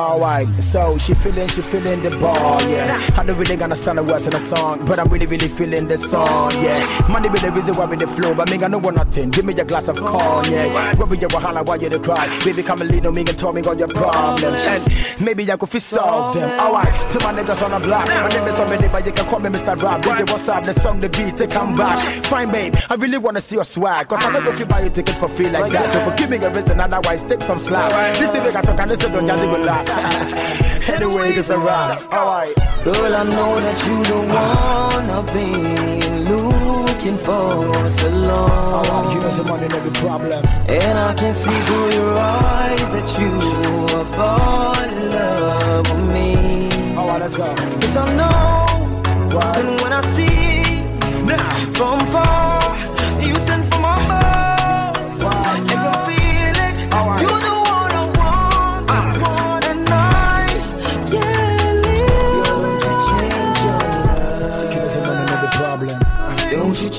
Alright, so she feeling, she feeling the ball, yeah. I don't really understand the words of the song, but I'm really, really feeling the song, yeah. Money be the reason why we the flow, but me I want nothing. Give me your glass of corn, yeah. What be your wahala, why you the cry? Baby, come and lean on me and tell me all your problems, and maybe I could fit solve them. Alright, to my niggas on the block, my name is somebody, but you can call me Mr. Rob. DJ, what's up? The song, the beat, take come back. Fine, babe, I really wanna see your swag, cause I know if you buy a ticket for free like that. So give me a reason, otherwise take some slack. This thing can talk and listen, don't just go laugh. anyway, it's a rap. Alright. Girl, I know that you the one I've been looking for so long. You know some money, no problem. And I can see through your eyes that you are falling in love with me. Oh, that's up. Cause I know, Right. and when I see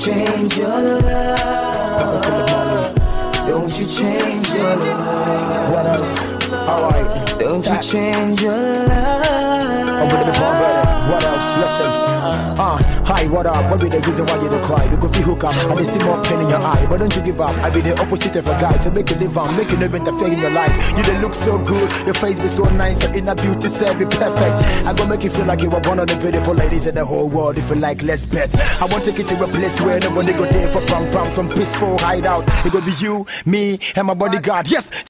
change your love? For the money. Don't you change your love? What else? Alright. Don't you change your I'm hi, what up? What be the reason why you don't cry? Go feel hook up. I can see more pain in your eye, but don't you give up. I be the opposite of a guy, so make you live on, make you never interfere in your life. You don't look so good, your face be so nice, your inner beauty say be perfect. I gonna make you feel like you were one of the beautiful ladies in the whole world. If you like, let's bet. I want to take you to a place where nobody go there for prom prom, some peaceful hideout. It gonna be you, me, and my bodyguard. Yes,